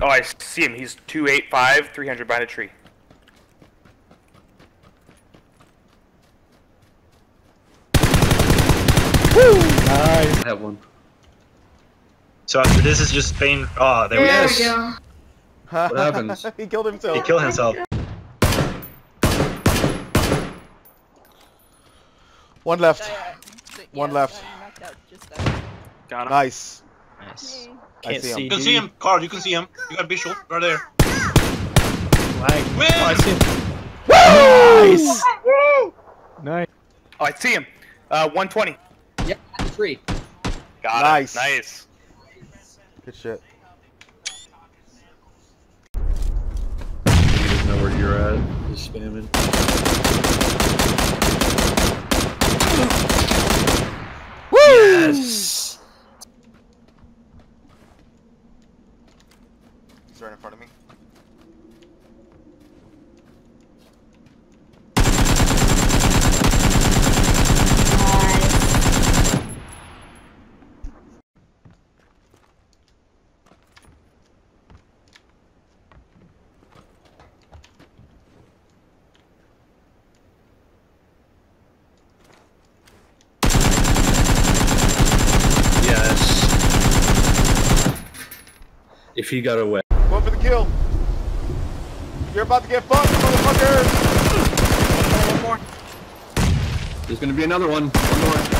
Oh, I see him. He's 285, 300 behind a tree. Nice. I have one. So after this is just Spain. Oh, ah, there we There go. we go. What happens? he killed himself. He killed himself. One left. One left. I knocked out just that. Got him. Nice. Nice. Can't see him. see. You can see him, Karl. You can see him. You got visual right there. Lag. Win! Oh, I see him. Nice. Nice. Oh, I see him. Uh, 120. Yeah, three. Got Nice. him. Nice. Good shit. He doesn't know where you're at. Just spamming. He's right in front of me. If he got away. Going for the kill. You're about to get fucked, motherfuckers. There's gonna be another one. One more.